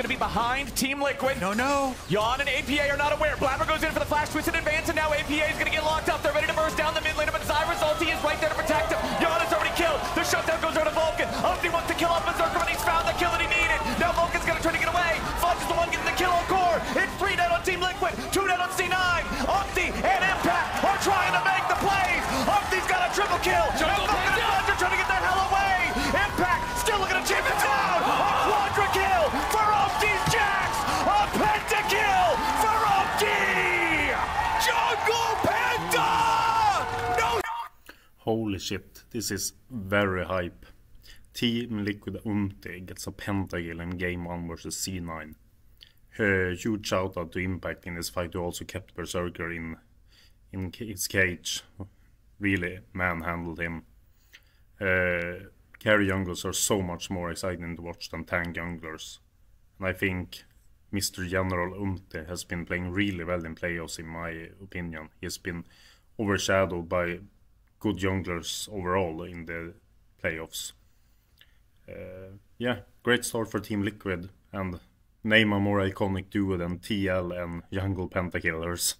going to be behind Team Liquid. No, no. Yeon and APA are not aware. Blaber goes in for the flash twist in advance, and now APA is going to get locked up. They're ready to burst down the mid lane, but Zyra's ulti is right there to protect him. Yeon is already killed. The shutdown goes over to Vulcan. Umti wants to kill off Berserker, Holy shit, this is very hype. Team Liquid Umti gets a pentakill in game 1 versus C9. Uh, huge shout out to Impact in this fight who also kept Berserker in in his cage. Really manhandled him. Uh, carry junglers are so much more exciting to watch than tank junglers. And I think Mr. General Umti has been playing really well in playoffs in my opinion. He's been overshadowed by good junglers overall in the playoffs. Uh, yeah, great start for Team Liquid and name a more iconic duo than TL and Jungle Pentakillers.